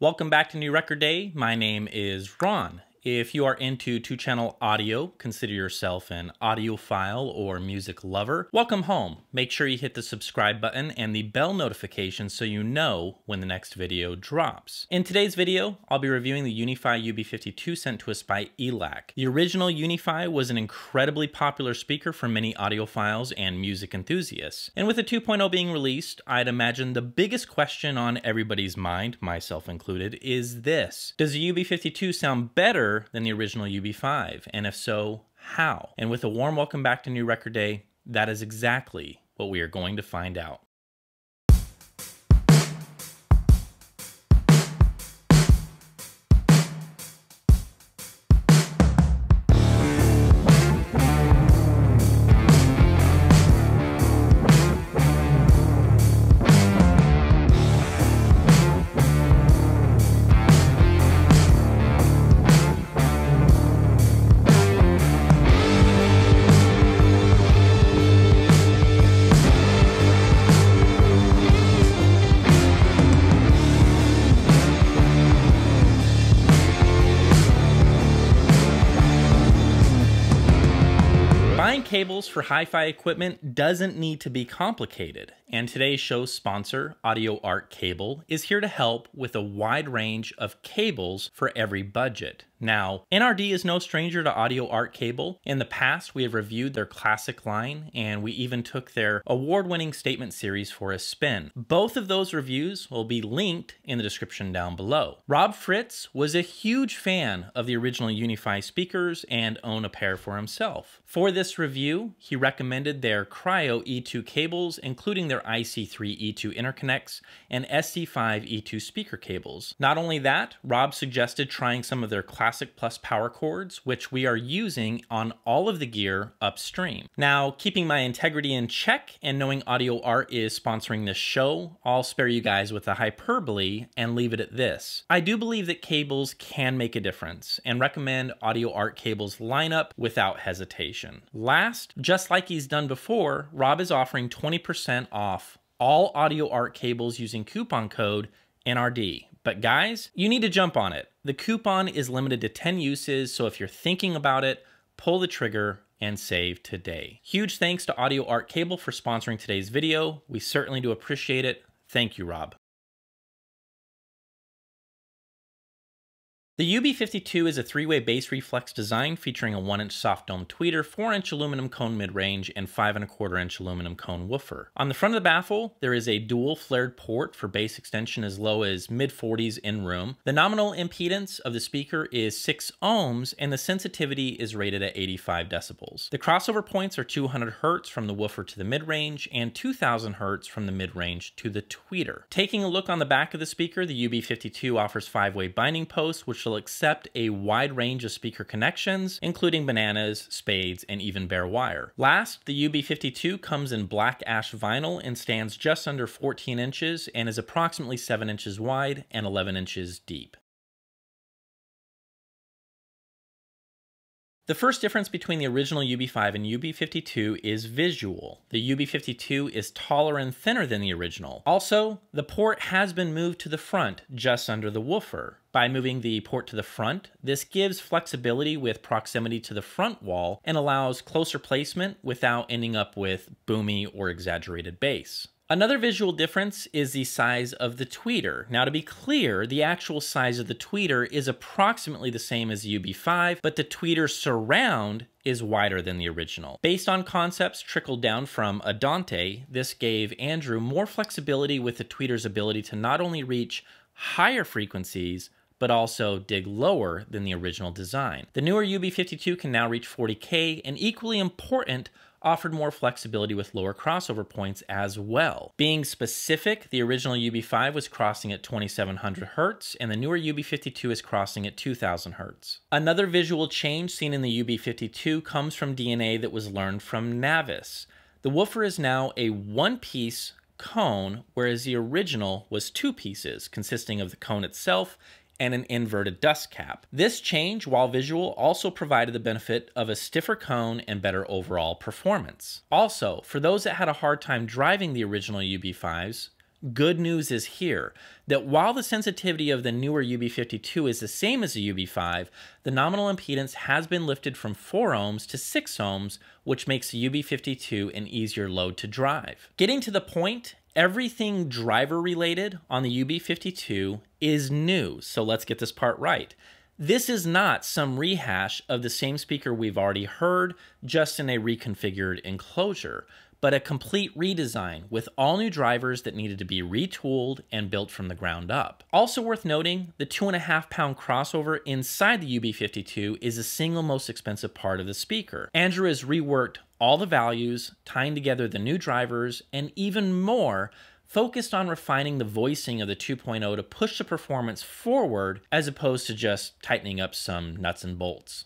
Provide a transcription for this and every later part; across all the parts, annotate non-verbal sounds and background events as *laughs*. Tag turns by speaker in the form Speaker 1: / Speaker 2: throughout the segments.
Speaker 1: Welcome back to New Record Day. My name is Ron. If you are into two channel audio, consider yourself an audiophile or music lover, welcome home. Make sure you hit the subscribe button and the bell notification so you know when the next video drops. In today's video, I'll be reviewing the Uni-Fi UB52 sent to us by ELAC. The original Uni-Fi was an incredibly popular speaker for many audiophiles and music enthusiasts. And with the 2.0 being released, I'd imagine the biggest question on everybody's mind, myself included, is this. Does the UB52 sound better than the original UB5? And if so, how? And with a warm welcome back to New Record Day, that is exactly what we are going to find out. Cables for hi-fi equipment doesn't need to be complicated, and today's show's sponsor, Audio Art Cable, is here to help with a wide range of cables for every budget. Now, NRD is no stranger to Audio Art Cable. In the past, we have reviewed their classic line, and we even took their award-winning statement series for a spin. Both of those reviews will be linked in the description down below. Rob Fritz was a huge fan of the original Uni-Fi speakers and owned a pair for himself. For this review, he recommended their Cryo E2 cables, including their IC3 E2 interconnects and SC5 E2 speaker cables. Not only that, Rob suggested trying some of their classic Classic Plus power cords, which we are using on all of the gear upstream. Now, keeping my integrity in check and knowing Audio Art is sponsoring this show, I'll spare you guys with the hyperbole and leave it at this. I do believe that cables can make a difference and recommend Audio Art cables lineup without hesitation. Last, just like he's done before, Rob is offering 20% off all Audio Art cables using coupon code NRD. But guys, you need to jump on it. The coupon is limited to 10 uses, so if you're thinking about it, pull the trigger and save today. Huge thanks to Audio Art Cable for sponsoring today's video. We certainly do appreciate it. Thank you, Rob. The UB52 is a three-way bass reflex design featuring a 1-inch soft dome tweeter, 4-inch aluminum cone mid-range, and 5 and a quarter inch aluminum cone woofer. On the front of the baffle, there is a dual flared port for bass extension as low as mid-40s in room. The nominal impedance of the speaker is 6 ohms, and the sensitivity is rated at 85 decibels. The crossover points are 200 hertz from the woofer to the mid-range, and 2000 hertz from the mid-range to the tweeter. Taking a look on the back of the speaker, the UB52 offers 5-way binding posts, which will accept a wide range of speaker connections, including bananas, spades, and even bare wire. Last, the UB52 comes in black ash vinyl and stands just under 14 inches and is approximately 7 inches wide and 11 inches deep. The first difference between the original UB5 and UB52 is visual. The UB52 is taller and thinner than the original. Also, the port has been moved to the front, just under the woofer. By moving the port to the front, this gives flexibility with proximity to the front wall and allows closer placement without ending up with boomy or exaggerated bass. Another visual difference is the size of the tweeter. Now to be clear, the actual size of the tweeter is approximately the same as the UB5, but the tweeter surround is wider than the original. Based on concepts trickled down from Adante, this gave Andrew more flexibility with the tweeter's ability to not only reach higher frequencies, but also dig lower than the original design. The newer UB52 can now reach 40K, and equally important, offered more flexibility with lower crossover points as well. Being specific, the original UB5 was crossing at 2700 Hz, and the newer UB52 is crossing at 2000 Hz. Another visual change seen in the UB52 comes from DNA that was learned from Navis. The woofer is now a one-piece cone, whereas the original was two pieces, consisting of the cone itself and an inverted dust cap. This change, while visual, also provided the benefit of a stiffer cone and better overall performance. Also, for those that had a hard time driving the original UB5s, good news is here that while the sensitivity of the newer UB52 is the same as the UB5, the nominal impedance has been lifted from 4 ohms to 6 ohms, which makes the UB52 an easier load to drive. Getting to the point, everything driver related on the UB52 is new, so let's get this part right. This is not some rehash of the same speaker we've already heard, just in a reconfigured enclosure but a complete redesign with all new drivers that needed to be retooled and built from the ground up. Also worth noting, the 2.5 pound crossover inside the UB52 is the single most expensive part of the speaker. Andrew has reworked all the values, tying together the new drivers, and even more focused on refining the voicing of the 2.0 to push the performance forward as opposed to just tightening up some nuts and bolts.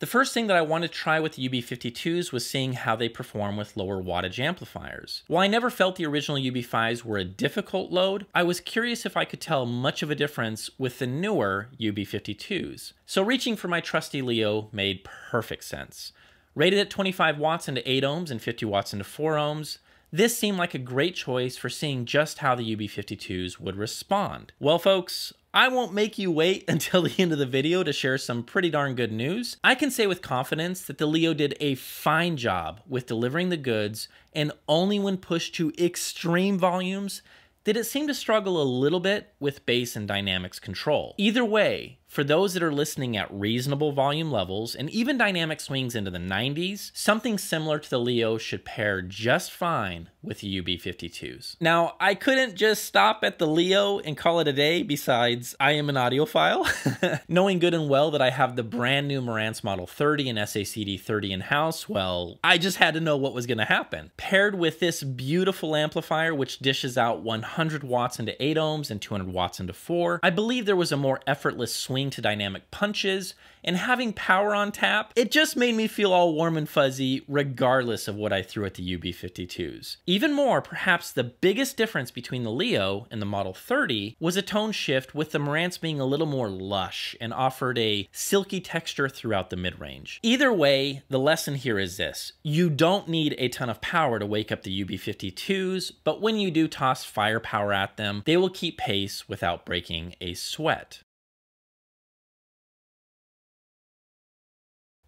Speaker 1: The first thing that I wanted to try with the UB52s was seeing how they perform with lower wattage amplifiers. While I never felt the original UB5s were a difficult load, I was curious if I could tell much of a difference with the newer UB52s. So reaching for my trusty Leo made perfect sense. Rated at 25 watts into 8 ohms and 50 watts into 4 ohms, this seemed like a great choice for seeing just how the UB52s would respond. Well folks, I won't make you wait *laughs* until the end of the video to share some pretty darn good news. I can say with confidence that the Leo did a fine job with delivering the goods and only when pushed to extreme volumes did it seem to struggle a little bit with bass and dynamics control. Either way, for those that are listening at reasonable volume levels and even dynamic swings into the 90s, something similar to the Leo should pair just fine with the UB52s. Now, I couldn't just stop at the Leo and call it a day besides I am an audiophile. *laughs* Knowing good and well that I have the brand new Marantz Model 30 and SACD 30 in-house, well, I just had to know what was gonna happen. Paired with this beautiful amplifier which dishes out 100 watts into 8 ohms and 200 watts into 4, I believe there was a more effortless swing to dynamic punches, and having power on tap, it just made me feel all warm and fuzzy regardless of what I threw at the UB52s. Even more, perhaps the biggest difference between the Leo and the Model 30 was a tone shift with the Marantz being a little more lush and offered a silky texture throughout the mid-range. Either way, the lesson here is this. You don't need a ton of power to wake up the UB52s, but when you do toss firepower at them, they will keep pace without breaking a sweat.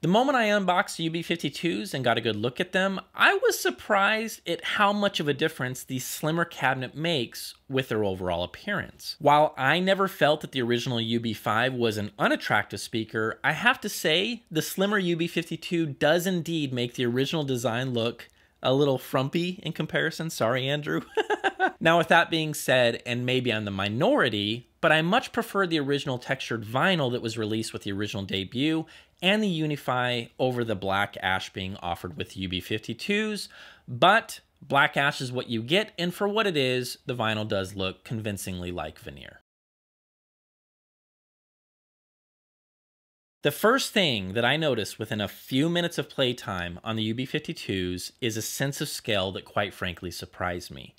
Speaker 1: The moment I unboxed the UB52s and got a good look at them, I was surprised at how much of a difference the slimmer cabinet makes with their overall appearance. While I never felt that the original UB5 was an unattractive speaker, I have to say the slimmer UB52 does indeed make the original design look a little frumpy in comparison. Sorry, Andrew. *laughs* now, with that being said, and maybe I'm the minority, but I much prefer the original textured vinyl that was released with the original debut and the Uni-Fi over the Black Ash being offered with UB52s, but Black Ash is what you get, and for what it is, the vinyl does look convincingly like veneer. The first thing that I noticed within a few minutes of playtime on the UB52s is a sense of scale that quite frankly surprised me.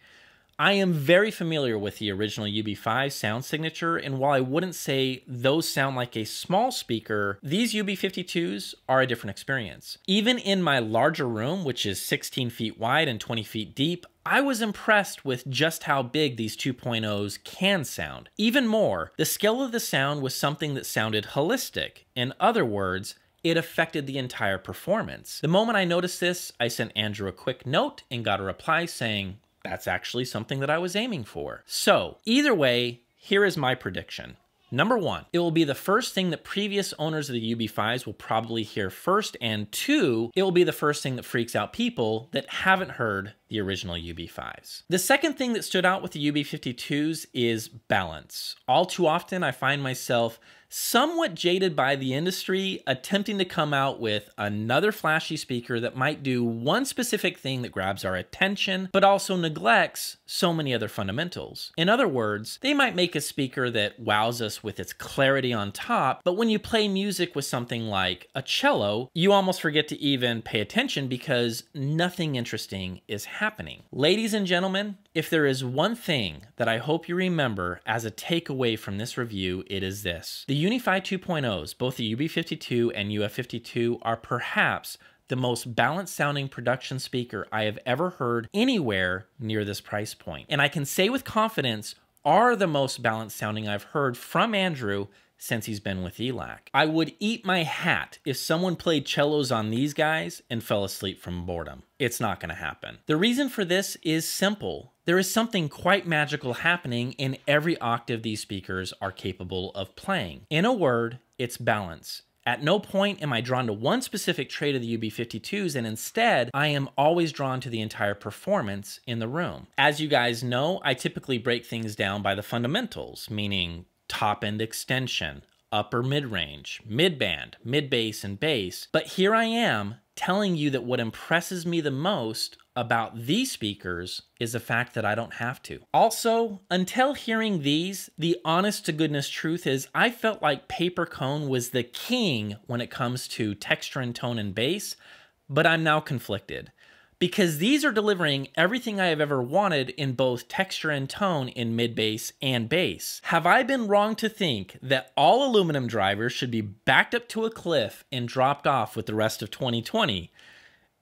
Speaker 1: I am very familiar with the original UB5 sound signature, and while I wouldn't say those sound like a small speaker, these UB52s are a different experience. Even in my larger room, which is 16 feet wide and 20 feet deep, I was impressed with just how big these 2.0s can sound. Even more, the scale of the sound was something that sounded holistic. In other words, it affected the entire performance. The moment I noticed this, I sent Andrew a quick note and got a reply saying, that's actually something that I was aiming for. So, either way, here is my prediction. Number one, it will be the first thing that previous owners of the UB5s will probably hear first, and two, it will be the first thing that freaks out people that haven't heard the original UB5s. The second thing that stood out with the UB52s is balance. All too often, I find myself somewhat jaded by the industry, attempting to come out with another flashy speaker that might do one specific thing that grabs our attention, but also neglects so many other fundamentals. In other words, they might make a speaker that wows us with its clarity on top, but when you play music with something like a cello, you almost forget to even pay attention because nothing interesting is happening. Ladies and gentlemen, if there is one thing that I hope you remember as a takeaway from this review, it is this. The Uni-Fi 2.0s, both the UB52 and UF52, are perhaps the most balanced sounding production speaker I have ever heard anywhere near this price point. And I can say with confidence, are the most balanced sounding I've heard from Andrew since he's been with ELAC. I would eat my hat if someone played cellos on these guys and fell asleep from boredom. It's not going to happen. The reason for this is simple. There is something quite magical happening in every octave these speakers are capable of playing. In a word, it's balance. At no point am I drawn to one specific trait of the UB52s, and instead, I am always drawn to the entire performance in the room. As you guys know, I typically break things down by the fundamentals, meaning top end extension, upper mid range, mid band, mid bass, and bass. But here I am telling you that what impresses me the most about these speakers is the fact that I don't have to. Also, until hearing these, the honest to goodness truth is I felt like Paper Cone was the king when it comes to texture and tone and bass, but I'm now conflicted because these are delivering everything I have ever wanted in both texture and tone in mid bass and bass. Have I been wrong to think that all aluminum drivers should be backed up to a cliff and dropped off with the rest of 2020?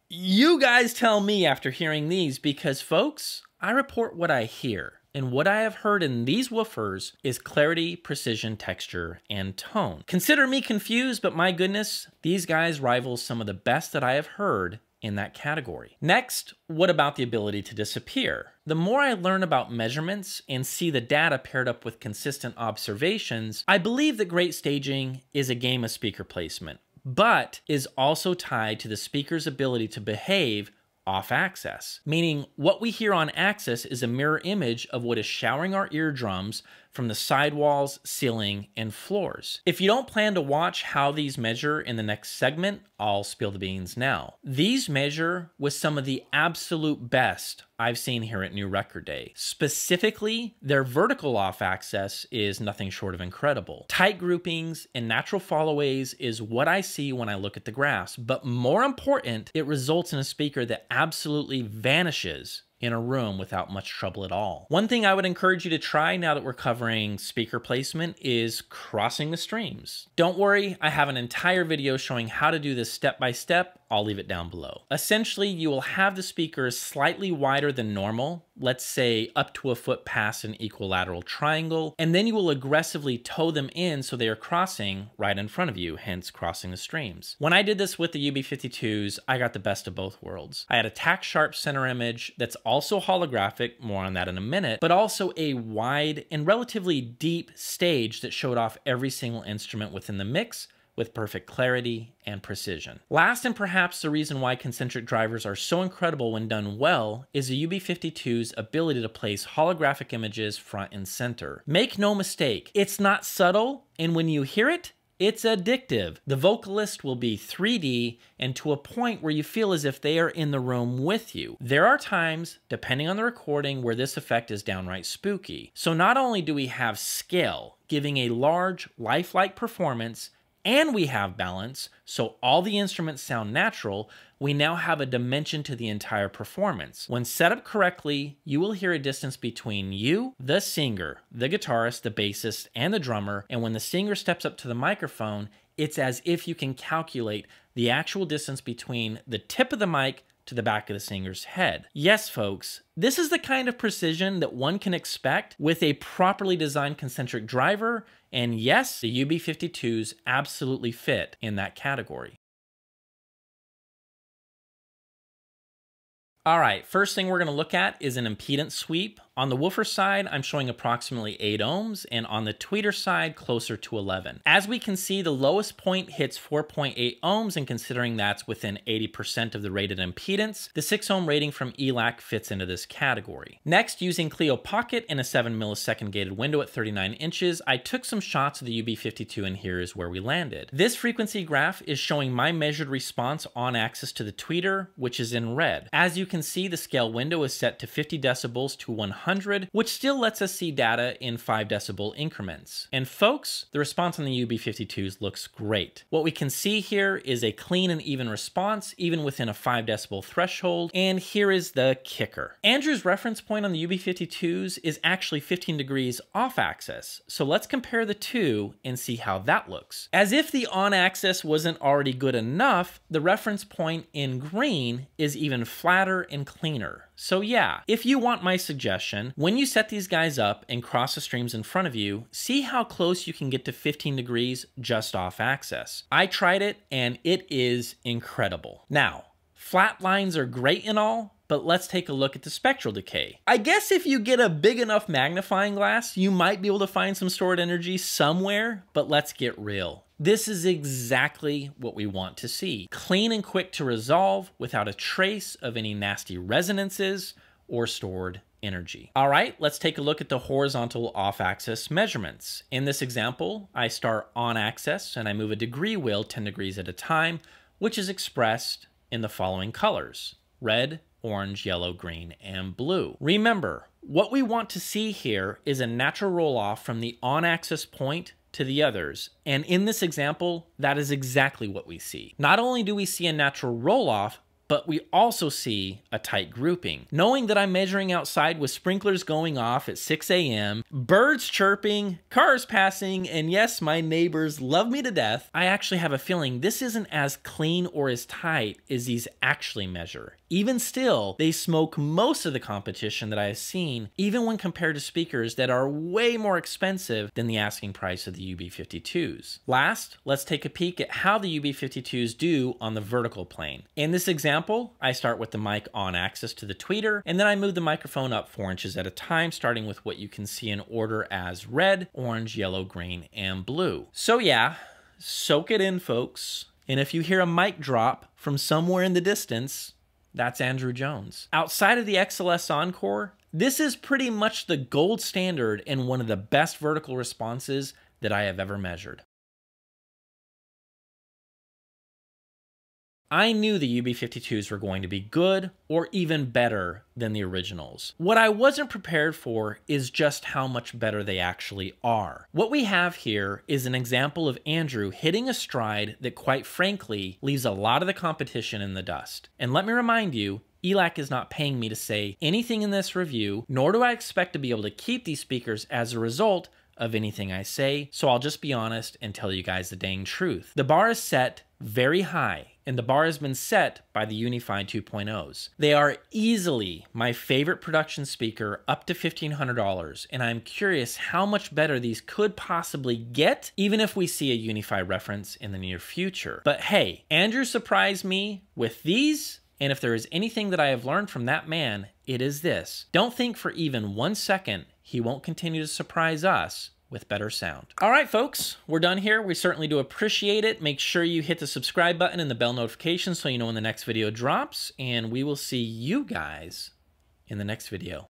Speaker 1: You guys tell me after hearing these because, folks, I report what I hear. And what I have heard in these woofers is clarity, precision, texture, and tone. Consider me confused, but my goodness, these guys rival some of the best that I have heard in that category. Next, what about the ability to disappear? The more I learn about measurements and see the data paired up with consistent observations, I believe that great staging is a game of speaker placement, but is also tied to the speaker's ability to behave off axis, meaning what we hear on axis is a mirror image of what is showering our eardrums from the sidewalls, ceiling, and floors. If you don't plan to watch how these measure in the next segment, I'll spill the beans now. These measure with some of the absolute best I've seen here at New Record Day. Specifically, their vertical off axis is nothing short of incredible. Tight groupings and natural followaways is what I see when I look at the graphs, but more important, it results in a speaker that absolutely vanishes in a room without much trouble at all. One thing I would encourage you to try now that we're covering speaker placement is crossing the streams. Don't worry, I have an entire video showing how to do this step by step. I'll leave it down below. Essentially, you will have the speakers slightly wider than normal, let's say up to a foot past an equilateral triangle, and then you will aggressively toe them in so they are crossing right in front of you, hence crossing the streams. When I did this with the UB52s, I got the best of both worlds. I had a tack sharp center image that's also holographic, more on that in a minute, but also a wide and relatively deep stage that showed off every single instrument within the mix with perfect clarity and precision. Last and perhaps the reason why concentric drivers are so incredible when done well is the UB52's ability to place holographic images front and center. Make no mistake, it's not subtle, and when you hear it, it's addictive. The vocalist will be 3D and to a point where you feel as if they are in the room with you. There are times, depending on the recording, where this effect is downright spooky. So not only do we have scale, giving a large, lifelike performance, and we have balance, so all the instruments sound natural, we now have a dimension to the entire performance. When set up correctly, you will hear a distance between you, the singer, the guitarist, the bassist, and the drummer, and when the singer steps up to the microphone, it's as if you can calculate the actual distance between the tip of the mic to the back of the singer's head. Yes, folks, this is the kind of precision that one can expect with a properly designed concentric driver, and yes, the UB52s absolutely fit in that category. All right, first thing we're going to look at is an impedance sweep. On the woofer side, I'm showing approximately 8 ohms, and on the tweeter side, closer to 11. As we can see, the lowest point hits 4.8 ohms, and considering that's within 80% of the rated impedance, the 6 ohm rating from ELAC fits into this category. Next, using Clio Pocket in a 7 millisecond gated window at 39 inches, I took some shots of the UB52 and here is where we landed. This frequency graph is showing my measured response on axis to the tweeter, which is in red. As you can see, the scale window is set to 50 decibels to 100 100, which still lets us see data in 5 decibel increments. And folks, the response on the UB52s looks great. What we can see here is a clean and even response, even within a 5 decibel threshold, and here is the kicker. Andrew's reference point on the UB52s is actually 15 degrees off axis, so let's compare the two and see how that looks. As if the on axis wasn't already good enough, the reference point in green is even flatter and cleaner. So yeah, if you want my suggestion, when you set these guys up and cross the streams in front of you, see how close you can get to 15 degrees just off axis. I tried it and it is incredible. Now, flat lines are great and all, but let's take a look at the spectral decay. I guess if you get a big enough magnifying glass, you might be able to find some stored energy somewhere, but let's get real. This is exactly what we want to see. Clean and quick to resolve without a trace of any nasty resonances or stored energy. All right, let's take a look at the horizontal off-axis measurements. In this example, I start on axis and I move a degree wheel 10 degrees at a time, which is expressed in the following colors, red, orange, yellow, green, and blue. Remember, what we want to see here is a natural roll off from the on axis point to the others. And in this example, that is exactly what we see. Not only do we see a natural roll off, but we also see a tight grouping. Knowing that I'm measuring outside with sprinklers going off at 6 a.m., birds chirping, cars passing, and yes, my neighbors love me to death, I actually have a feeling this isn't as clean or as tight as these actually measure. Even still, they smoke most of the competition that I have seen, even when compared to speakers that are way more expensive than the asking price of the UB52s. Last, let's take a peek at how the UB52s do on the vertical plane. In this example, I start with the mic on axis to the tweeter, and then I move the microphone up 4 inches at a time, starting with what you can see in order as red, orange, yellow, green, and blue. So yeah, soak it in, folks. And if you hear a mic drop from somewhere in the distance, that's Andrew Jones. Outside of the XLS Encore, this is pretty much the gold standard and one of the best vertical responses that I have ever measured. I knew the UB52s were going to be good or even better than the originals. What I wasn't prepared for is just how much better they actually are. What we have here is an example of Andrew hitting a stride that quite frankly leaves a lot of the competition in the dust. And let me remind you, ELAC is not paying me to say anything in this review, nor do I expect to be able to keep these speakers as a result of anything I say, so I'll just be honest and tell you guys the dang truth. The bar is set very high, and the bar has been set by the Unified 2.0s. They are easily my favorite production speaker up to $1,500, and I'm curious how much better these could possibly get, even if we see a Uni-Fi reference in the near future. But hey, Andrew surprised me with these, and if there is anything that I have learned from that man, it is this. Don't think for even one second he won't continue to surprise us with better sound. All right, folks, we're done here. We certainly do appreciate it. Make sure you hit the subscribe button and the bell notification so you know when the next video drops, and we will see you guys in the next video.